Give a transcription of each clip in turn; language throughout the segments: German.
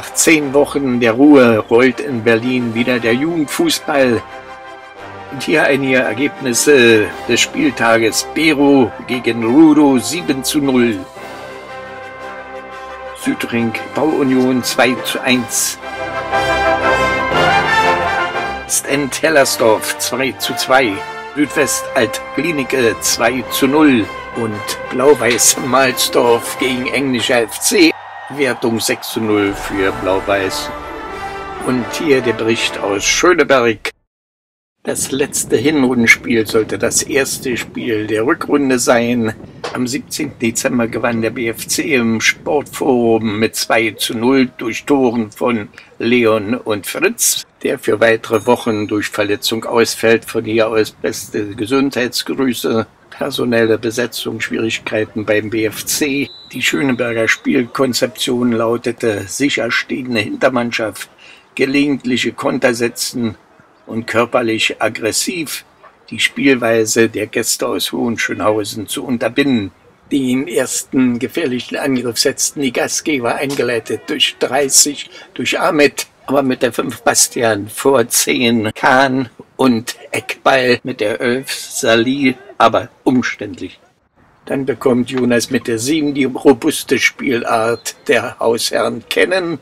Nach zehn Wochen der Ruhe rollt in Berlin wieder der Jugendfußball. Und hier einige Ergebnisse des Spieltages. Bero gegen Rudo 7 zu 0. Südring Bauunion 2 zu 1. Stand Hellersdorf 2 zu 2. Südwest Altklinike 2 zu 0. Und Blau-Weiß Malzdorf gegen Englischer FC Wertung 6 zu 0 für Blau-Weiß. Und hier der Bericht aus Schöneberg. Das letzte Hinrundenspiel sollte das erste Spiel der Rückrunde sein. Am 17. Dezember gewann der BFC im Sportforum mit 2 zu 0 durch Toren von Leon und Fritz, der für weitere Wochen durch Verletzung ausfällt. Von hier aus beste Gesundheitsgrüße personelle Besetzungsschwierigkeiten beim BFC. Die Schöneberger Spielkonzeption lautete sicherstehende Hintermannschaft, gelegentliche Kontersetzen und körperlich aggressiv die Spielweise der Gäste aus Hohenschönhausen zu unterbinden. Den ersten gefährlichen Angriff setzten die Gastgeber eingeleitet durch 30, durch Ahmed, aber mit der 5 Bastian vor 10 Kahn und Eckball mit der 11 Salih aber umständlich. Dann bekommt Jonas mit der 7 die robuste Spielart der Hausherren kennen.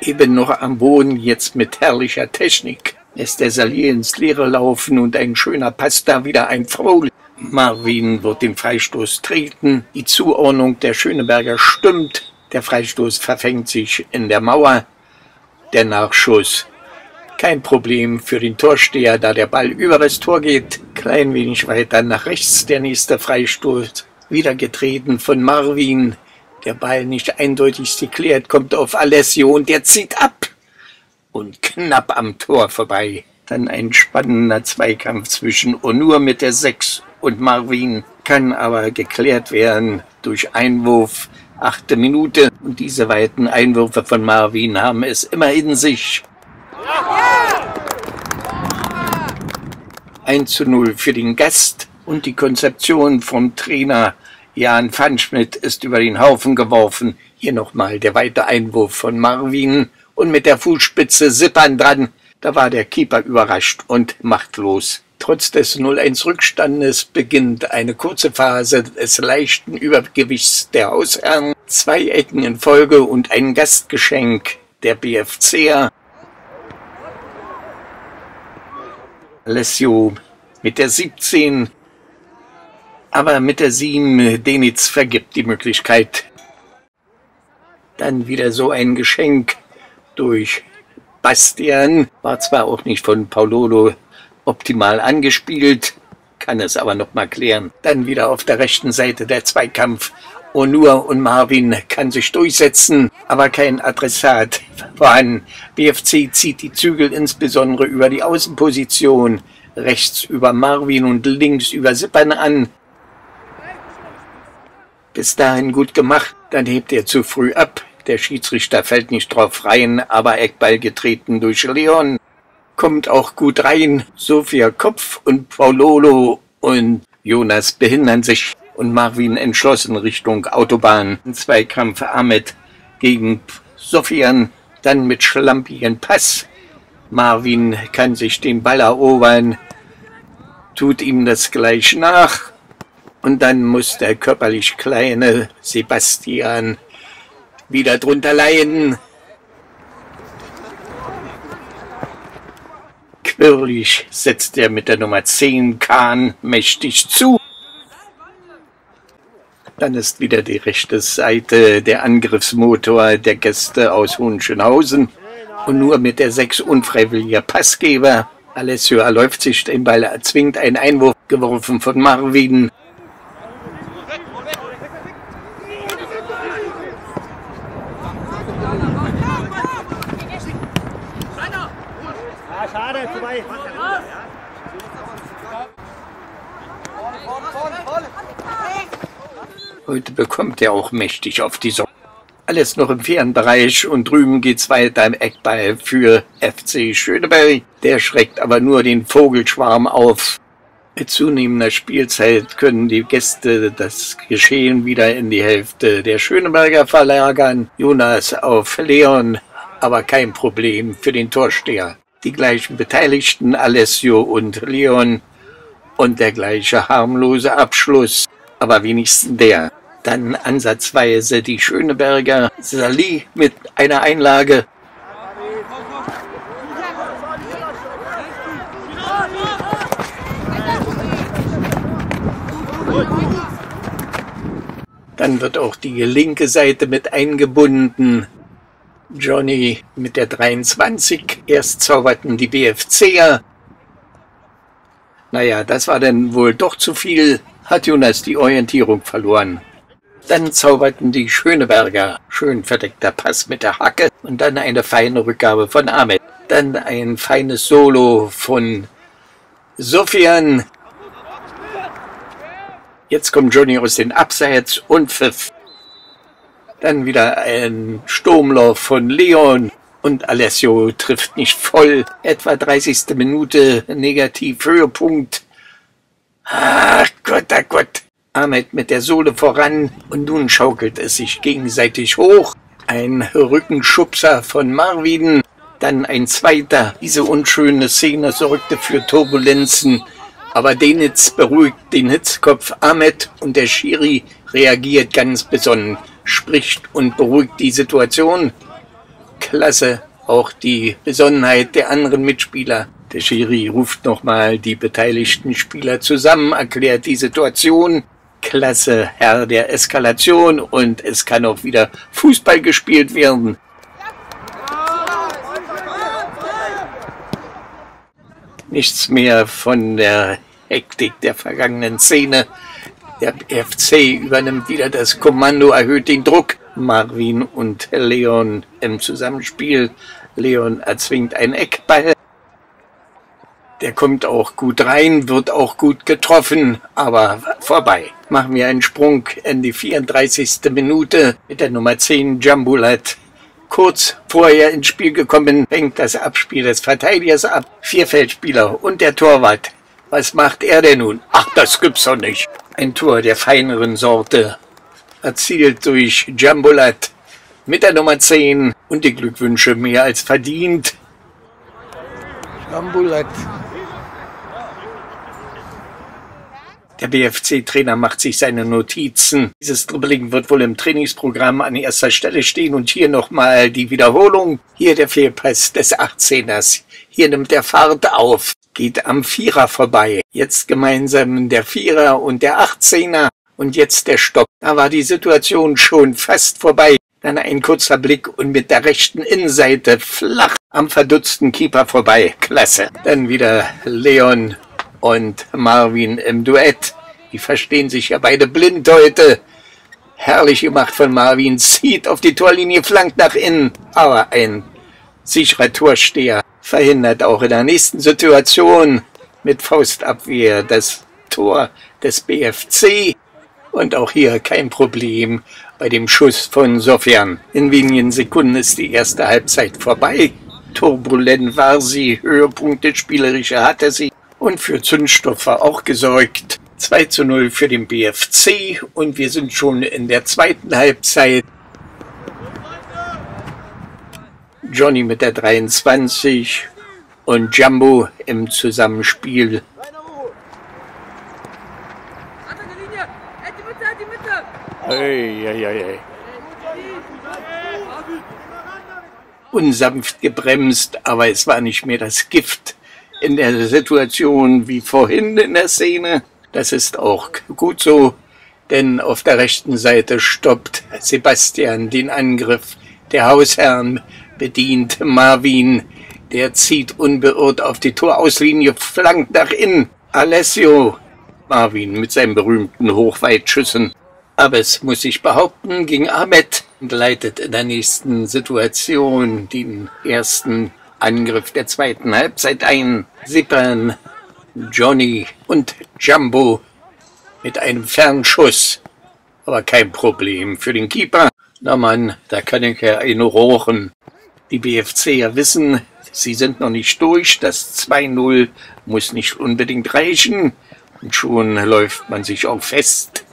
Eben noch am Boden, jetzt mit herrlicher Technik, lässt der Salier ins Leere laufen und ein schöner Pass da wieder ein Foul. Marvin wird den Freistoß treten. Die Zuordnung der Schöneberger stimmt. Der Freistoß verfängt sich in der Mauer. Der Nachschuss kein Problem für den Torsteher, da der Ball über das Tor geht. Klein wenig weiter nach rechts der nächste Freistoß. Wieder getreten von Marvin. Der Ball nicht eindeutig geklärt, kommt auf Alessio und der zieht ab. Und knapp am Tor vorbei. Dann ein spannender Zweikampf zwischen Onur mit der 6 und Marvin kann aber geklärt werden durch Einwurf. Achte Minute. Und diese weiten Einwürfe von Marvin haben es immer in sich. 1 zu 0 für den Gast und die Konzeption vom Trainer Jan Pfannschmidt ist über den Haufen geworfen. Hier nochmal der weite Einwurf von Marvin und mit der Fußspitze Sippern dran. Da war der Keeper überrascht und machtlos. Trotz des 0-1 Rückstandes beginnt eine kurze Phase des leichten Übergewichts der Hausherren. Zwei Ecken in Folge und ein Gastgeschenk der BFCer Alessio mit der 17. Aber mit der 7 Denitz vergibt die Möglichkeit. Dann wieder so ein Geschenk durch Bastian. War zwar auch nicht von Paulolo optimal angespielt, kann es aber noch mal klären. Dann wieder auf der rechten Seite der Zweikampf. Onur und Marvin kann sich durchsetzen, aber kein Adressat vorhanden. BFC zieht die Zügel insbesondere über die Außenposition, rechts über Marvin und links über Sippern an. Bis dahin gut gemacht, dann hebt er zu früh ab. Der Schiedsrichter fällt nicht drauf rein, aber Eckball getreten durch Leon. Kommt auch gut rein. Sophia Kopf und Paulolo und Jonas behindern sich und Marvin entschlossen Richtung Autobahn. Zweikampf Ahmed gegen Sofian, dann mit schlampigen Pass. Marvin kann sich den Ball erobern, tut ihm das gleich nach. Und dann muss der körperlich kleine Sebastian wieder drunter leiden. Quirlig setzt er mit der Nummer 10 Kahn mächtig zu. Dann ist wieder die rechte Seite der Angriffsmotor der Gäste aus Hohenschönhausen. Und nur mit der 6 unfreiwilliger Passgeber. Alessio erläuft sich den Ball, erzwingt einen Einwurf geworfen von Marvin. Schade, vorbei. Heute bekommt er auch mächtig auf die Socken. Alles noch im fairen und drüben geht's weiter im Eckball für FC Schöneberg. Der schreckt aber nur den Vogelschwarm auf. Mit zunehmender Spielzeit können die Gäste das Geschehen wieder in die Hälfte der Schöneberger verlagern. Jonas auf Leon, aber kein Problem für den Torsteher. Die gleichen Beteiligten, Alessio und Leon, und der gleiche harmlose Abschluss, aber wenigstens der. Dann ansatzweise die Schöneberger Sali mit einer Einlage Dann wird auch die linke Seite mit eingebunden. Johnny mit der 23. Erst zauberten die BFCer. Naja, das war dann wohl doch zu viel, hat Jonas die Orientierung verloren. Dann zauberten die Schöneberger. Schön verdeckter Pass mit der Hacke und dann eine feine Rückgabe von Ahmed. Dann ein feines Solo von Sofian Jetzt kommt Johnny aus den Abseits und pfiff. Dann wieder ein Sturmlauf von Leon und Alessio trifft nicht voll. Etwa 30. Minute negativ Höhepunkt. Ach Gott, ach Gott. Ahmed mit der Sohle voran und nun schaukelt es sich gegenseitig hoch. Ein Rückenschubser von Marvin, dann ein zweiter. Diese unschöne Szene sorgte für Turbulenzen aber Denitz beruhigt den Hitzkopf Ahmed und der Schiri reagiert ganz besonnen, spricht und beruhigt die Situation. Klasse, auch die Besonnenheit der anderen Mitspieler. Der Schiri ruft nochmal die beteiligten Spieler zusammen, erklärt die Situation. Klasse, Herr der Eskalation und es kann auch wieder Fußball gespielt werden. Nichts mehr von der Hektik der vergangenen Szene. Der FC übernimmt wieder das Kommando, erhöht den Druck. Marvin und Leon im Zusammenspiel. Leon erzwingt einen Eckball. Der kommt auch gut rein, wird auch gut getroffen, aber vorbei. Machen wir einen Sprung in die 34. Minute mit der Nummer 10 Jambulat kurz vorher ins Spiel gekommen, hängt das Abspiel des Verteidigers ab. Vier Feldspieler und der Torwart. Was macht er denn nun? Ach, das gibt's doch nicht. Ein Tor der feineren Sorte. Erzielt durch Jambulat mit der Nummer 10 und die Glückwünsche mehr als verdient. Jambulat Der BFC-Trainer macht sich seine Notizen. Dieses Dribbling wird wohl im Trainingsprogramm an erster Stelle stehen und hier nochmal die Wiederholung. Hier der Fehlpass des 18ers. Hier nimmt er Fahrt auf, geht am Vierer vorbei. Jetzt gemeinsam der Vierer und der 18er und jetzt der Stopp. Da war die Situation schon fast vorbei. Dann ein kurzer Blick und mit der rechten Innenseite flach am verdutzten Keeper vorbei. Klasse. Dann wieder Leon und Marvin im Duett. Die verstehen sich ja beide blind heute. Herrlich gemacht von Marvin, zieht auf die Torlinie, flankt nach innen. Aber ein sicherer Torsteher verhindert auch in der nächsten Situation mit Faustabwehr das Tor des BFC. Und auch hier kein Problem bei dem Schuss von Sofian. In wenigen Sekunden ist die erste Halbzeit vorbei. Turbulent war sie, Höhepunkte spielerische hatte sie und für Zündstoff war auch gesorgt. 2 zu 0 für den BFC und wir sind schon in der zweiten Halbzeit. Johnny mit der 23 und Jumbo im Zusammenspiel. Hey, hey, hey. Unsanft gebremst, aber es war nicht mehr das Gift in der Situation wie vorhin in der Szene. Das ist auch gut so, denn auf der rechten Seite stoppt Sebastian den Angriff der Hausherren, bedient Marvin, der zieht unbeirrt auf die Torauslinie, flankt nach innen. Alessio, Marvin mit seinen berühmten Hochweitschüssen. Aber es muss sich behaupten, gegen Ahmed leitet in der nächsten Situation den ersten Angriff der zweiten Halbzeit ein. Sippern, Johnny und Jumbo mit einem Fernschuss. Aber kein Problem für den Keeper. Na Mann, da kann ich ja eine rochen. Die BFCer wissen, sie sind noch nicht durch. Das 2-0 muss nicht unbedingt reichen. Und schon läuft man sich auch fest.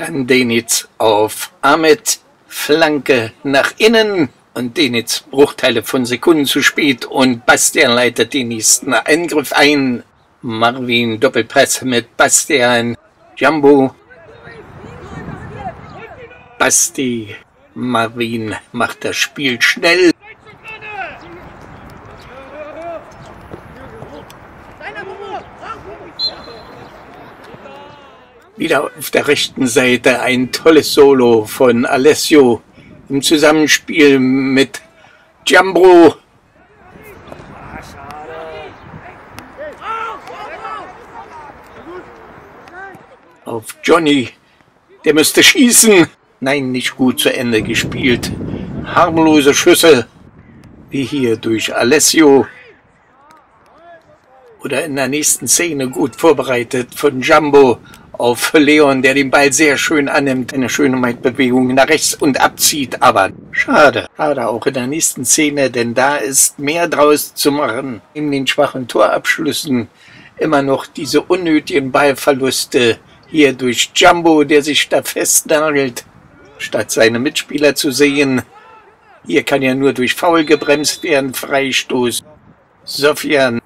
Dann Denitz auf Ahmed, Flanke nach innen und Denitz Bruchteile von Sekunden zu spät und Bastian leitet den nächsten Angriff ein. Marvin Doppelpress mit Bastian, Jumbo, Basti, Marvin macht das Spiel schnell. Wieder auf der rechten Seite ein tolles Solo von Alessio im Zusammenspiel mit Jambro. Auf Johnny. Der müsste schießen. Nein, nicht gut zu Ende gespielt. Harmlose Schüsse. Wie hier durch Alessio. Oder in der nächsten Szene gut vorbereitet von Jumbo auf Leon, der den Ball sehr schön annimmt, eine schöne Bewegung nach rechts und abzieht, aber schade, schade auch in der nächsten Szene, denn da ist mehr draus zu machen. In den schwachen Torabschlüssen immer noch diese unnötigen Ballverluste hier durch Jumbo, der sich da festnagelt, statt seine Mitspieler zu sehen. Hier kann ja nur durch Foul gebremst werden, Freistoß. Sofian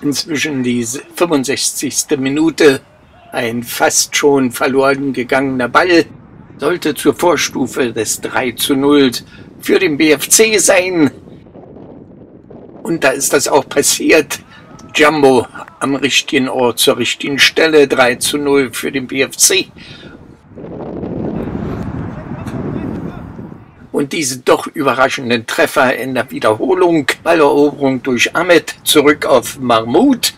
inzwischen die 65. Minute ein fast schon verloren gegangener Ball sollte zur Vorstufe des 3 zu 0 für den BFC sein. Und da ist das auch passiert. Jumbo am richtigen Ort zur richtigen Stelle. 3 zu 0 für den BFC. Und diese doch überraschenden Treffer in der Wiederholung. Balleroberung durch Ahmed zurück auf Mahmoud.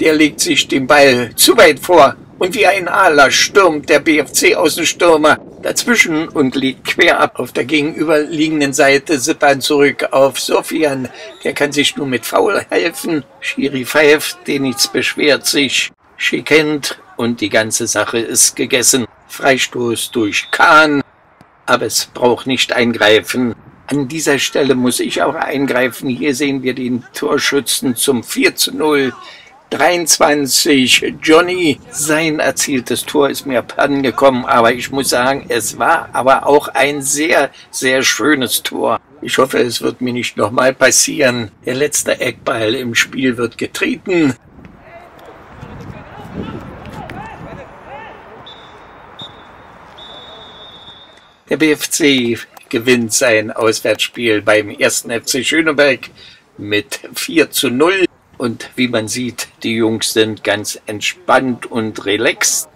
Der legt sich den Ball zu weit vor und wie ein Aler stürmt der BFC-Außenstürmer dazwischen und liegt quer ab auf der gegenüberliegenden Seite Sippern zurück auf Sofian. Der kann sich nur mit Foul helfen. Schiri pfeift, nichts beschwert sich. Schickendt und die ganze Sache ist gegessen. Freistoß durch Kahn, aber es braucht nicht eingreifen. An dieser Stelle muss ich auch eingreifen. Hier sehen wir den Torschützen zum 4 zu 0 23 Johnny. Sein erzieltes Tor ist mir gekommen, aber ich muss sagen, es war aber auch ein sehr, sehr schönes Tor. Ich hoffe, es wird mir nicht nochmal passieren. Der letzte Eckball im Spiel wird getreten. Der BFC gewinnt sein Auswärtsspiel beim ersten FC Schöneberg mit 4 zu 0. Und wie man sieht, die Jungs sind ganz entspannt und relaxed.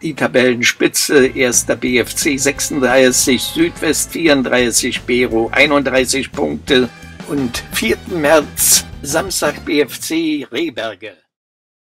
Die Tabellenspitze, erster BFC 36, Südwest 34, Bero 31 Punkte und 4. März, Samstag BFC Rehberge.